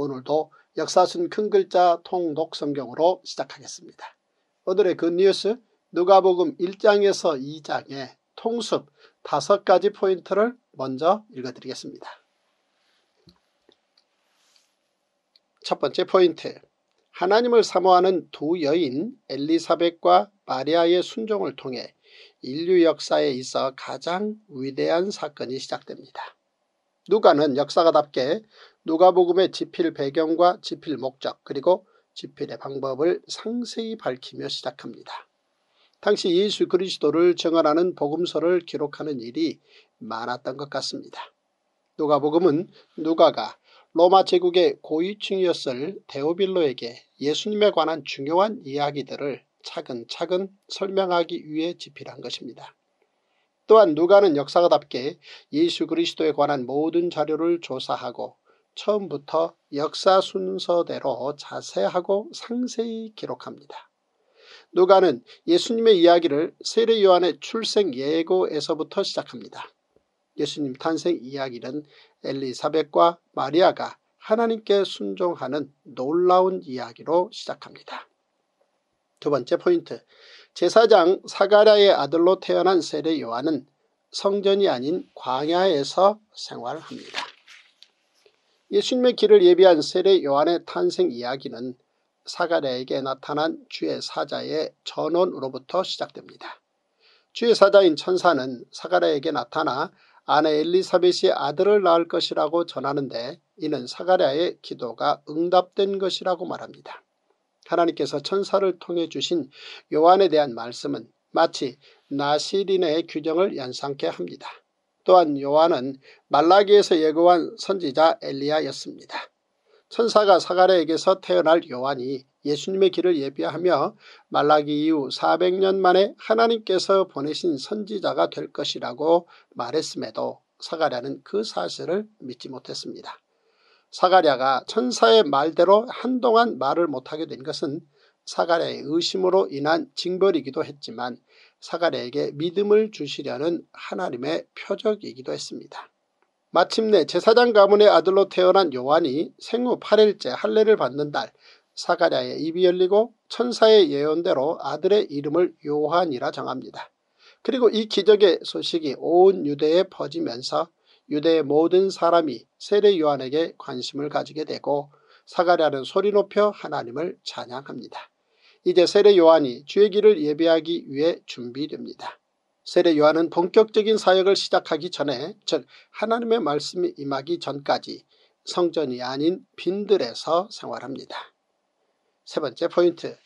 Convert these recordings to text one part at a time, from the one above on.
오늘도 역사순 큰 글자 통독 성경으로 시작하겠습니다. 오늘의 그 뉴스 누가복음 1장에서 2장의 통습 다섯 가지 포인트를 먼저 읽어드리겠습니다. 첫 번째 포인트 하나님을 사모하는 두 여인 엘리사벳과 마리아의 순종을 통해 인류 역사에 있어 가장 위대한 사건이 시작됩니다. 누가는 역사가답게 누가복음의 지필 배경과 지필 목적 그리고 지필의 방법을 상세히 밝히며 시작합니다. 당시 예수 그리스도를 증언하는 복음서를 기록하는 일이 많았던 것 같습니다. 누가복음은 누가가 로마 제국의 고위층이었을 데오빌로에게 예수님에 관한 중요한 이야기들을 차근차근 설명하기 위해 집필한 것입니다. 또한 누가는 역사가답게 예수 그리스도에 관한 모든 자료를 조사하고 처음부터 역사 순서대로 자세하고 상세히 기록합니다. 누가는 예수님의 이야기를 세례 요한의 출생 예고에서부터 시작합니다. 예수님 탄생 이야기는 엘리사벳과 마리아가 하나님께 순종하는 놀라운 이야기로 시작합니다. 두 번째 포인트 제사장 사가랴의 아들로 태어난 세례 요한은 성전이 아닌 광야에서 생활합니다. 예수님의 길을 예비한 세례 요한의 탄생 이야기는 사가랴에게 나타난 주의 사자의 전원으로부터 시작됩니다. 주의 사자인 천사는 사가랴에게 나타나 아내 엘리사벳이 아들을 낳을 것이라고 전하는데 이는 사가랴의 기도가 응답된 것이라고 말합니다. 하나님께서 천사를 통해 주신 요한에 대한 말씀은 마치 나시린의 규정을 연상케 합니다. 또한 요한은 말라기에서 예고한 선지자 엘리야였습니다. 천사가 사가랴에게서 태어날 요한이 예수님의 길을 예비하며 말라기 이후 400년 만에 하나님께서 보내신 선지자가 될 것이라고 말했음에도 사가랴는 그 사실을 믿지 못했습니다. 사가랴가 천사의 말대로 한동안 말을 못하게 된 것은 사가랴의 의심으로 인한 징벌이기도 했지만 사가랴에게 믿음을 주시려는 하나님의 표적이기도 했습니다. 마침내 제사장 가문의 아들로 태어난 요한이 생후 8일째 할례를 받는 달 사가랴의 입이 열리고 천사의 예언대로 아들의 이름을 요한이라 정합니다. 그리고 이 기적의 소식이 온 유대에 퍼지면서 유대의 모든 사람이 세례 요한에게 관심을 가지게 되고 사가랴는 소리 높여 하나님을 찬양합니다. 이제 세례 요한이 주의 길을 예배하기 위해 준비됩니다. 세례 요한은 본격적인 사역을 시작하기 전에 즉 하나님의 말씀이 임하기 전까지 성전이 아닌 빈들에서 생활합니다. 세 번째 포인트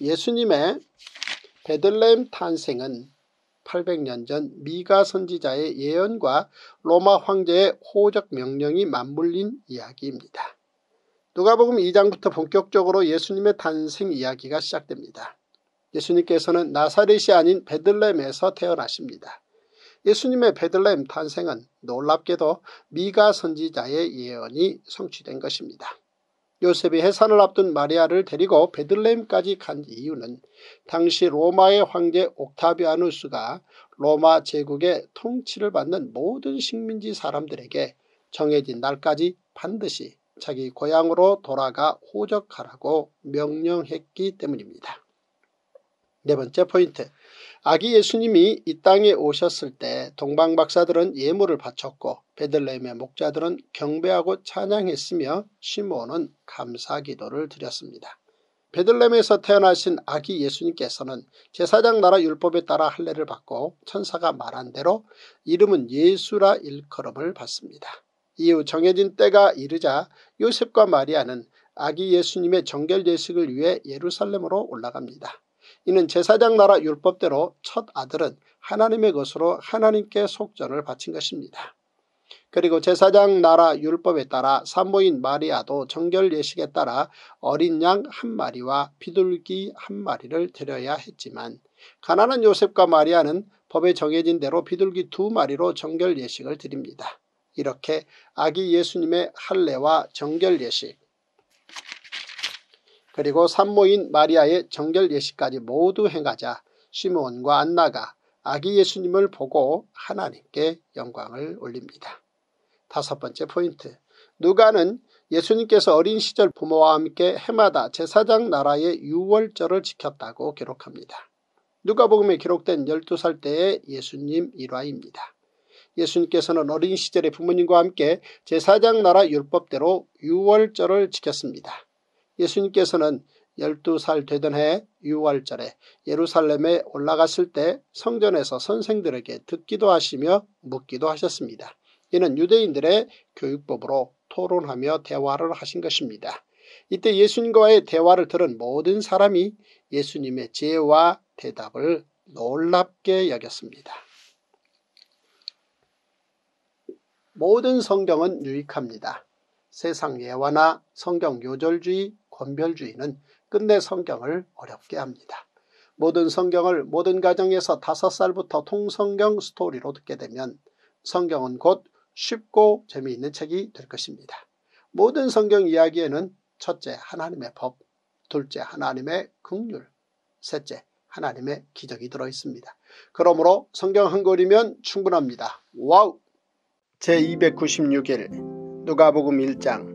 예수님의 베들레헴 탄생은 800년 전 미가 선지자의 예언과 로마 황제의 호적 명령이 맞물린 이야기입니다. 누가복음 2장부터 본격적으로 예수님의 탄생 이야기가 시작됩니다. 예수님께서는 나사렛이 아닌 베들렘에서 태어나십니다. 예수님의 베들렘 탄생은 놀랍게도 미가 선지자의 예언이 성취된 것입니다. 요셉이 해산을 앞둔 마리아를 데리고 베들레헴까지 간 이유는 당시 로마의 황제 옥타비아누스가 로마 제국의 통치를 받는 모든 식민지 사람들에게 정해진 날까지 반드시 자기 고향으로 돌아가 호적하라고 명령했기 때문입니다. 네 번째 포인트 아기 예수님이 이 땅에 오셨을 때 동방 박사들은 예물을 바쳤고 베들레헴의 목자들은 경배하고 찬양했으며 시몬은 감사 기도를 드렸습니다. 베들레헴에서 태어나신 아기 예수님께서는 제사장 나라 율법에 따라 할례를 받고 천사가 말한 대로 이름은 예수라 일컬음을 받습니다. 이후 정해진 때가 이르자 요셉과 마리아는 아기 예수님의 정결 예식을 위해 예루살렘으로 올라갑니다. 이는 제사장 나라 율법대로 첫 아들은 하나님의 것으로 하나님께 속전을 바친 것입니다. 그리고 제사장 나라 율법에 따라 산모인 마리아도 정결 예식에 따라 어린 양 한 마리와 비둘기 한 마리를 드려야 했지만 가난한 요셉과 마리아는 법에 정해진 대로 비둘기 두 마리로 정결 예식을 드립니다. 이렇게 아기 예수님의 할례와 정결 예식 그리고 산모인 마리아의 정결 예식까지 모두 행하자 시므온과 안나가 아기 예수님을 보고 하나님께 영광을 올립니다. 다섯 번째 포인트 누가는 예수님께서 어린 시절 부모와 함께 해마다 제사장 나라의 유월절을 지켰다고 기록합니다. 누가복음에 기록된 12살 때의 예수님 일화입니다. 예수님께서는 어린 시절에 부모님과 함께 제사장 나라 율법대로 유월절을 지켰습니다. 예수님께서는 12살 되던 해 6월절에 예루살렘에 올라갔을 때 성전에서 선생들에게 듣기도 하시며 묻기도 하셨습니다. 이는 유대인들의 교육법으로 토론하며 대화를 하신 것입니다. 이때 예수님과의 대화를 들은 모든 사람이 예수님의 지혜와 대답을 놀랍게 여겼습니다. 모든 성경은 유익합니다. 세상 예화나 성경 요절주의, 권별주의는 끝내 성경을 어렵게 합니다. 모든 성경을 모든 가정에서 다섯 살부터 통성경 스토리로 듣게 되면 성경은 곧 쉽고 재미있는 책이 될 것입니다. 모든 성경 이야기에는 첫째 하나님의 법, 둘째 하나님의 긍휼, 셋째 하나님의 기적이 들어있습니다. 그러므로 성경 한 권이면 충분합니다. 와우! 제296일 누가복음 1장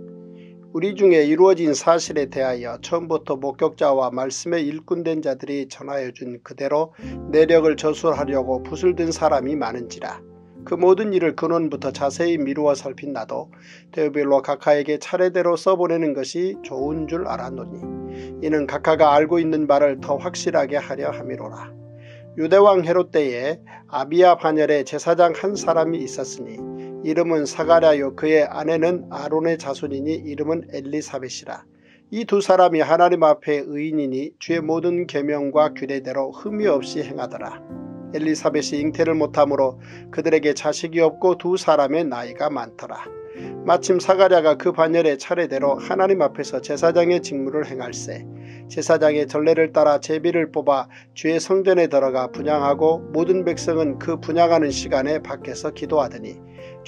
우리 중에 이루어진 사실에 대하여 처음부터 목격자와 말씀의 일꾼 된 자들이 전하여 준 그대로 내력을 저술하려고 든 사람이 많은지라 그 모든 일을 근원부터 자세히 미루어 살핀 나도 데오빌로 각하에게 차례대로 써보내는 것이 좋은 줄 알았노니 이는 각하가 알고 있는 바를 더 확실하게 하려 함이로라. 유대왕 헤롯 때에 아비아 반열에 제사장 한 사람이 있었으니 이름은 사가랴요 그의 아내는 아론의 자손이니 이름은 엘리사벳이라. 이 두 사람이 하나님 앞에 의인이니 주의 모든 계명과 규례대로 흠이 없이 행하더라. 엘리사벳이 잉태를 못하므로 그들에게 자식이 없고 두 사람의 나이가 많더라. 마침 사가랴가 그 반열의 차례대로 하나님 앞에서 제사장의 직무를 행할세 제사장의 전례를 따라 제비를 뽑아 주의 성전에 들어가 분양하고 모든 백성은 그 분양하는 시간에 밖에서 기도하더니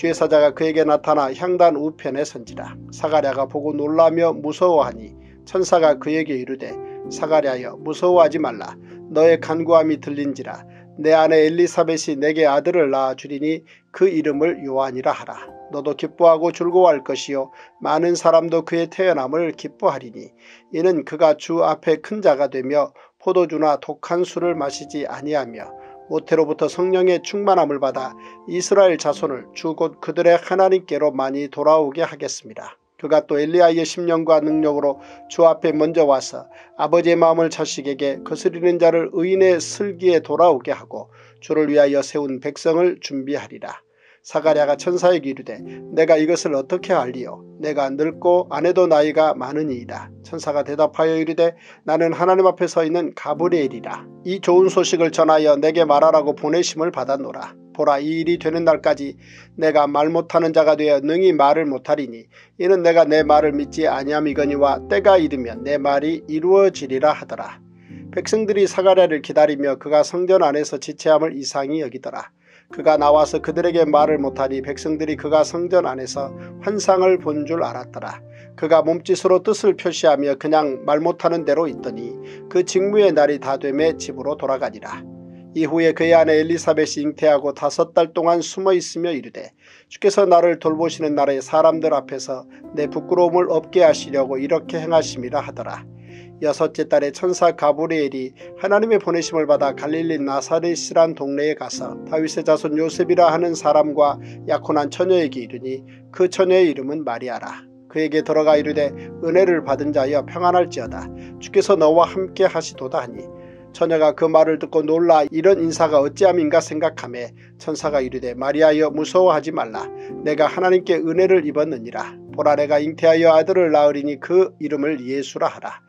주의 사자가 그에게 나타나 향단 우편에 선지라. 사가랴가 보고 놀라며 무서워하니 천사가 그에게 이르되 사가랴여 무서워하지 말라. 너의 간구함이 들린지라. 내 아내 엘리사벳이 내게 아들을 낳아주리니 그 이름을 요한이라 하라. 너도 기뻐하고 즐거워할 것이요. 많은 사람도 그의 태어남을 기뻐하리니. 이는 그가 주 앞에 큰 자가 되며 포도주나 독한 술을 마시지 아니하며 모태로부터 성령의 충만함을 받아 이스라엘 자손을 주곧 그들의 하나님께로 많이 돌아오게 하겠습니다. 그가 또 엘리야의 심령과 능력으로 주 앞에 먼저 와서 아버지의 마음을 자식에게 거스리는 자를 의인의 슬기에 돌아오게 하고 주를 위하여 세운 백성을 준비하리라. 사가랴가 천사에게 이르되 내가 이것을 어떻게 알리요 내가 늙고 아내도 나이가 많으니이다. 천사가 대답하여 이르되 나는 하나님 앞에 서 있는 가브리엘이라. 이 좋은 소식을 전하여 내게 말하라고 보내심을 받았노라. 보라 이 일이 되는 날까지 내가 말 못하는 자가 되어 능히 말을 못하리니 이는 내가 내 말을 믿지 아니함이거니와 때가 이르면 내 말이 이루어지리라 하더라. 백성들이 사가랴를 기다리며 그가 성전 안에서 지체함을 이상히 여기더라. 그가 나와서 그들에게 말을 못하니 백성들이 그가 성전 안에서 환상을 본 줄 알았더라. 그가 몸짓으로 뜻을 표시하며 그냥 말 못하는 대로 있더니 그 직무의 날이 다 되매 집으로 돌아가니라. 이후에 그의 아내 엘리사벳이 잉태하고 다섯 달 동안 숨어 있으며 이르되 주께서 나를 돌보시는 날에 사람들 앞에서 내 부끄러움을 없게 하시려고 이렇게 행하심이라 하더라. 여섯째 달에 천사 가브리엘이 하나님의 보내심을 받아 갈릴리 나사렛이란 동네에 가서 다윗의 자손 요셉이라 하는 사람과 약혼한 처녀에게 이르니 그 처녀의 이름은 마리아라. 그에게 들어가 이르되 은혜를 받은 자여 평안할지어다. 주께서 너와 함께 하시도다 하니 처녀가 그 말을 듣고 놀라 이런 인사가 어찌함인가 생각하매 천사가 이르되 마리아여 무서워하지 말라 내가 하나님께 은혜를 입었느니라 보라 내가 잉태하여 아들을 낳으리니 그 이름을 예수라 하라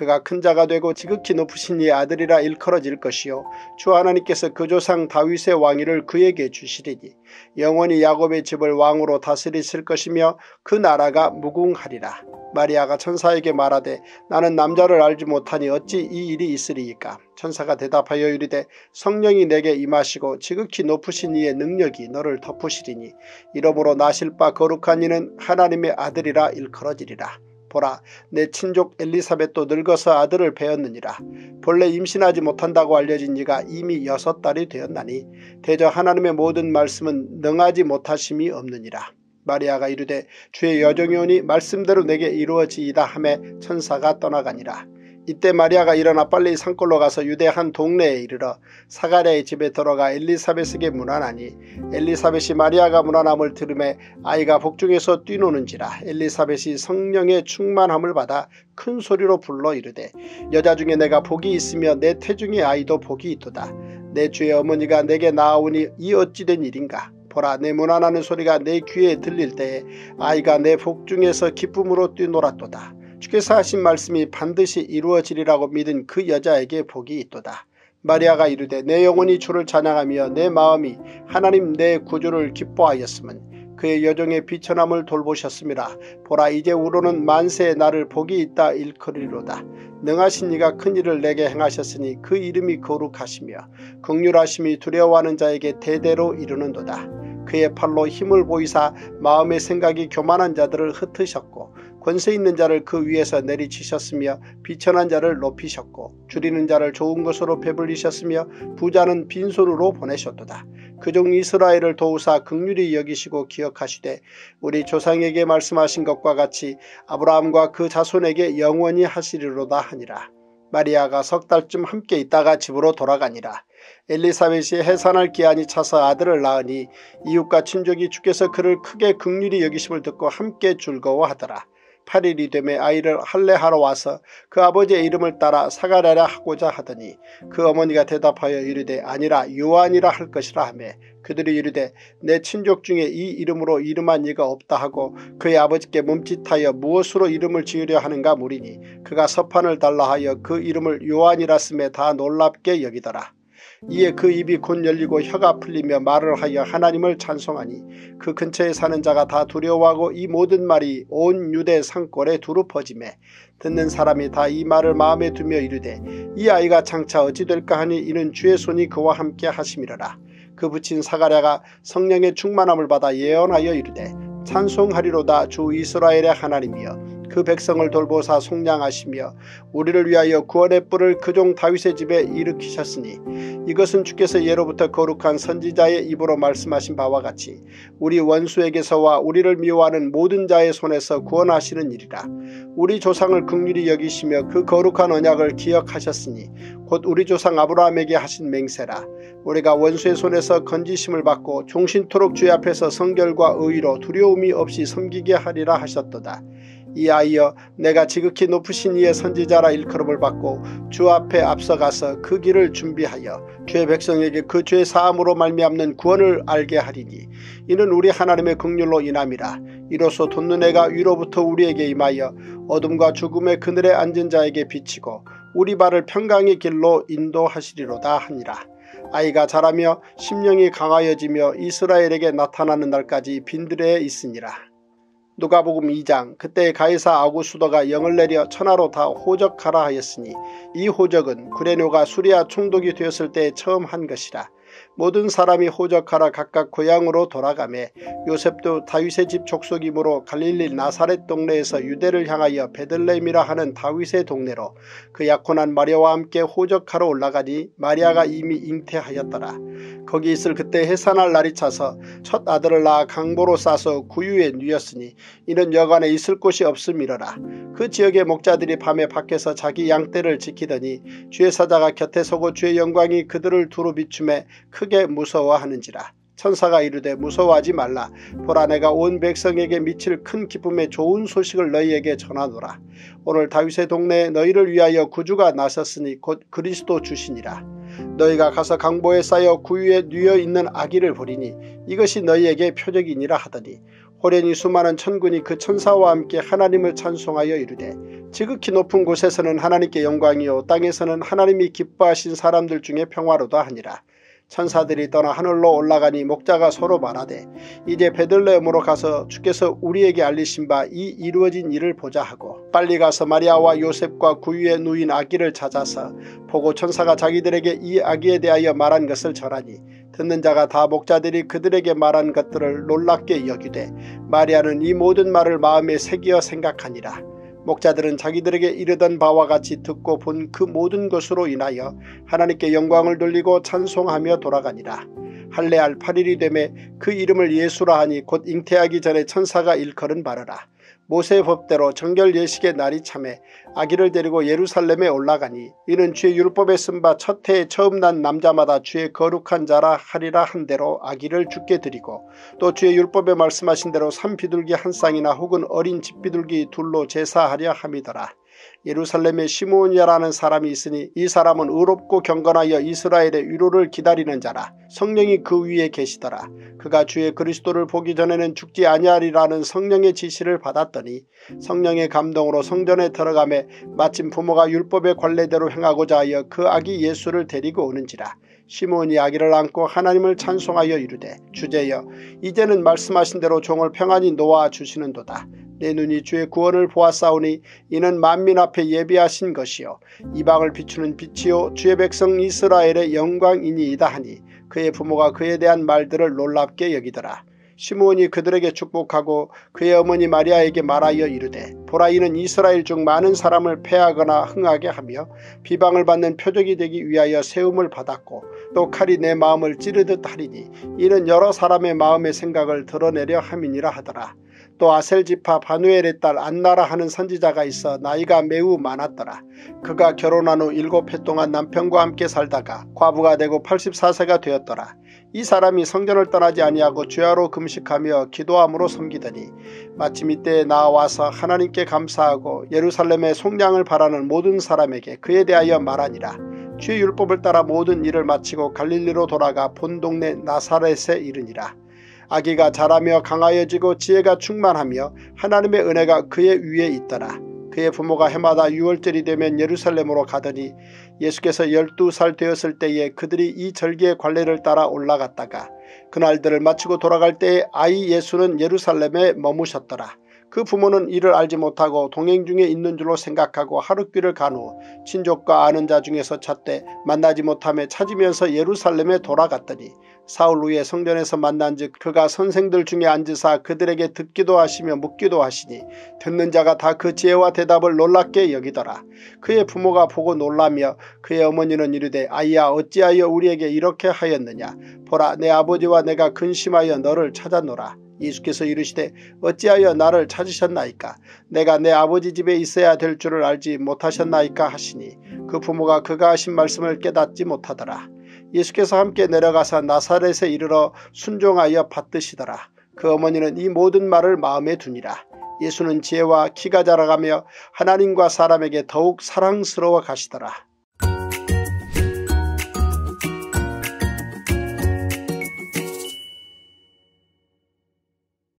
그가 큰 자가 되고 지극히 높으신 이의 아들이라 일컬어질 것이요 주 하나님께서 그 조상 다윗의 왕위를 그에게 주시리니 영원히 야곱의 집을 왕으로 다스리실 것이며 그 나라가 무궁하리라. 마리아가 천사에게 말하되 나는 남자를 알지 못하니 어찌 이 일이 있으리이까. 천사가 대답하여 이르되 성령이 내게 임하시고 지극히 높으신 이의 능력이 너를 덮으시리니 이러므로 나실 바 거룩한 이는 하나님의 아들이라 일컬어지리라. 보라 내 친족 엘리사벳도 늙어서 아들을 배었느니라. 본래 임신하지 못한다고 알려진 이가 이미 여섯 달이 되었나니 대저 하나님의 모든 말씀은 능하지 못하심이 없느니라. 마리아가 이르되 주의 여종이 오니 말씀대로 내게 이루어지이다 하매 천사가 떠나가니라. 이때 마리아가 일어나 빨리 산골로 가서 유대 한 동네에 이르러 사가랴의 집에 들어가 엘리사벳에게 문안하니 엘리사벳이 마리아가 문안함을 들음에 아이가 복중에서 뛰노는지라 엘리사벳이 성령의 충만함을 받아 큰 소리로 불러 이르되 여자 중에 내가 복이 있으며 내 태중의 아이도 복이 있도다. 내 주의 어머니가 내게 나아오니 이 어찌된 일인가 보라 내 문안하는 소리가 내 귀에 들릴 때에 아이가 내 복중에서 기쁨으로 뛰놀았도다. 주께서 하신 말씀이 반드시 이루어지리라고 믿은 그 여자에게 복이 있도다. 마리아가 이르되 내 영혼이 주를 찬양하며 내 마음이 하나님 내 구주를 기뻐하였으면 그의 여종의 비천함을 돌보셨습니다. 보라 이제 우로는 만세에 나를 복이 있다 일컬이로다. 능하신 이가 큰 일을 내게 행하셨으니 그 이름이 거룩하시며 극률하심이 두려워하는 자에게 대대로 이르는도다. 그의 팔로 힘을 보이사 마음의 생각이 교만한 자들을 흩으셨고 권세 있는 자를 그 위에서 내리치셨으며 비천한 자를 높이셨고 줄이는 자를 좋은 것으로 배불리셨으며 부자는 빈손으로 보내셨도다. 그종 이스라엘을 도우사 극률이 여기시고 기억하시되 우리 조상에게 말씀하신 것과 같이 아브라함과 그 자손에게 영원히 하시리로다 하니라. 마리아가 석 달쯤 함께 있다가 집으로 돌아가니라. 엘리사벳이 해산할 기한이 차서 아들을 낳으니 이웃과 친족이 주께서 그를 크게 극률이 여기심을 듣고 함께 즐거워하더라. 8일이 되매 아이를 할례하러 와서 그 아버지의 이름을 따라 사가랴라 하고자 하더니 그 어머니가 대답하여 이르되 아니라 요한이라 할 것이라 하매 그들이 이르되 내 친족 중에 이 이름으로 이름한 이가 없다 하고 그의 아버지께 몸짓하여 무엇으로 이름을 지으려 하는가 물으니 그가 서판을 달라 하여 그 이름을 요한이라 쓰매 다 놀랍게 여기더라. 이에 그 입이 곧 열리고 혀가 풀리며 말을 하여 하나님을 찬송하니 그 근처에 사는 자가 다 두려워하고 이 모든 말이 온 유대 산골에 두루 퍼지매 듣는 사람이 다 이 말을 마음에 두며 이르되 이 아이가 장차 어찌 될까 하니 이는 주의 손이 그와 함께 하심이라라. 그 붙인 사가랴가 성령의 충만함을 받아 예언하여 이르되 찬송하리로다 주 이스라엘의 하나님이여 그 백성을 돌보사 속량하시며 우리를 위하여 구원의 뿔을 그 종 다윗의 집에 일으키셨으니 이것은 주께서 예로부터 거룩한 선지자의 입으로 말씀하신 바와 같이 우리 원수에게서와 우리를 미워하는 모든 자의 손에서 구원하시는 일이라. 우리 조상을 극률히 여기시며 그 거룩한 언약을 기억하셨으니 곧 우리 조상 아브라함에게 하신 맹세라. 우리가 원수의 손에서 건지심을 받고 종신토록 주의 앞에서 성결과 의로 두려움이 없이 섬기게 하리라 하셨도다. 이아이여 내가 지극히 높으신 이의 선지자라 일컬음을 받고 주 앞에 앞서가서 그 길을 준비하여 주의 백성에게 그 죄 사함으로 말미암는 구원을 알게 하리니 이는 우리 하나님의 극률로 인함이라 이로써 돋는 해가 위로부터 우리에게 임하여 어둠과 죽음의 그늘에 앉은 자에게 비치고 우리 발을 평강의 길로 인도하시리로다 하니라. 아이가 자라며 심령이 강하여지며 이스라엘에게 나타나는 날까지 빈들에 있으니라. 누가복음 2장 그때 가이사 아구수도가 영을 내려 천하로 다 호적하라 하였으니 이 호적은 구레뇨가 수리아 총독이 되었을 때 처음 한 것이라. 모든 사람이 호적하라 각각 고향으로 돌아가매 요셉도 다윗의 집 족속이므로 갈릴리 나사렛 동네에서 유대를 향하여 베들레헴이라 하는 다윗의 동네로 그 약혼한 마리아와 함께 호적하러 올라가니 마리아가 이미 잉태하였더라. 거기 있을 그때 해산할 날이 차서 첫 아들을 낳아 강보로 싸서 구유에 누였으니 이는 여관에 있을 곳이 없음이러라. 그 지역의 목자들이 밤에 밖에서 자기 양떼를 지키더니 주의 사자가 곁에 서고 주의 영광이 그들을 두루 비춤에 크게 무서워하는지라. 천사가 이르되 무서워하지 말라 보라 내가 온 백성에게 미칠 큰 기쁨의 좋은 소식을 너희에게 전하노라 오늘 다윗의 동네에 너희를 위하여 구주가 나섰으니 곧 그리스도 주시니라 너희가 가서 강보에 쌓여 구유에 뉘어 있는 아기를 보리니 이것이 너희에게 표적이니라 하더니 호련히 수많은 천군이 그 천사와 함께 하나님을 찬송하여 이르되 지극히 높은 곳에서는 하나님께 영광이요 땅에서는 하나님이 기뻐하신 사람들 중에 평화로다 하니라. 천사들이 떠나 하늘로 올라가니 목자가 서로 말하되 이제 베들레헴으로 가서 주께서 우리에게 알리신 바 이 이루어진 일을 보자 하고 빨리 가서 마리아와 요셉과 구유에 누인 아기를 찾아서 보고 천사가 자기들에게 이 아기에 대하여 말한 것을 전하니 듣는 자가 다 목자들이 그들에게 말한 것들을 놀랍게 여기되 마리아는 이 모든 말을 마음에 새기어 생각하니라. 목자들은 자기들에게 이르던 바와 같이 듣고 본 그 모든 것으로 인하여 하나님께 영광을 돌리고 찬송하며 돌아가니라. 할례할 8일이 되매 그 이름을 예수라 하니 곧 잉태하기 전에 천사가 일컬은 바르라. 모세 법대로 정결 예식의 날이 참해 아기를 데리고 예루살렘에 올라가니 이는 주의 율법에 쓴 바 첫 해에 처음 난 남자마다 주의 거룩한 자라 하리라 한 대로 아기를 죽게 드리고 또 주의 율법에 말씀하신 대로 산비둘기 한 쌍이나 혹은 어린 집비둘기 둘로 제사하려 함이더라. 예루살렘에 시므온이라는 사람이 있으니 이 사람은 의롭고 경건하여 이스라엘의 위로를 기다리는 자라 성령이 그 위에 계시더라. 그가 주의 그리스도를 보기 전에는 죽지 아니하리라는 성령의 지시를 받았더니 성령의 감동으로 성전에 들어가매 마침 부모가 율법의 관례대로 행하고자 하여 그 아기 예수를 데리고 오는지라. 시몬이 아기를 안고 하나님을 찬송하여 이르되 주제여 이제는 말씀하신 대로 종을 평안히 놓아 주시는도다. 내 눈이 주의 구원을 보았사오니 이는 만민 앞에 예비하신 것이요 이방을 비추는 빛이요 주의 백성 이스라엘의 영광이니이다 하니 그의 부모가 그에 대한 말들을 놀랍게 여기더라. 시므온이 그들에게 축복하고 그의 어머니 마리아에게 말하여 이르되 보라 이는 이스라엘 중 많은 사람을 패하거나 흥하게 하며 비방을 받는 표적이 되기 위하여 세움을 받았고 또 칼이 내 마음을 찌르듯 하리니 이는 여러 사람의 마음의 생각을 드러내려 함이니라 하더라. 또 아셀지파 바누엘의 딸 안나라 하는 선지자가 있어 나이가 매우 많았더라. 그가 결혼한 후 일곱 해 동안 남편과 함께 살다가 과부가 되고 84세가 되었더라. 이 사람이 성전을 떠나지 아니하고 주야로 금식하며 기도함으로 섬기더니 마침 이때에 나와서 하나님께 감사하고 예루살렘의 속량을 바라는 모든 사람에게 그에 대하여 말하니라. 주의 율법을 따라 모든 일을 마치고 갈릴리로 돌아가 본 동네 나사렛에 이르니라. 아기가 자라며 강하여지고 지혜가 충만하며 하나님의 은혜가 그의 위에 있더라. 그의 부모가 해마다 6월절이 되면 예루살렘으로 가더니 예수께서 12살 되었을 때에 그들이 이 절기의 관례를 따라 올라갔다가 그날들을 마치고 돌아갈 때에 아이 예수는 예루살렘에 머무셨더라. 그 부모는 이를 알지 못하고 동행 중에 있는 줄로 생각하고 하룻길을 간 후 친족과 아는 자 중에서 찾되 만나지 못함에 찾으면서 예루살렘에 돌아갔더니 사울 후에 성전에서 만난즉 그가 선생들 중에 앉으사 그들에게 듣기도 하시며 묻기도 하시니 듣는 자가 다 그 지혜와 대답을 놀랍게 여기더라. 그의 부모가 보고 놀라며 그의 어머니는 이르되 아이야 어찌하여 우리에게 이렇게 하였느냐 보라 내 아버지와 내가 근심하여 너를 찾았노라. 예수께서 이르시되 어찌하여 나를 찾으셨나이까 내가 내 아버지 집에 있어야 될 줄을 알지 못하셨나이까 하시니 그 부모가 그가 하신 말씀을 깨닫지 못하더라. 예수께서 함께 내려가서 나사렛에 이르러 순종하여 받드시더라. 그 어머니는 이 모든 말을 마음에 두니라. 예수는 지혜와 키가 자라가며 하나님과 사람에게 더욱 사랑스러워 가시더라.